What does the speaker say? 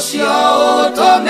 しようとめ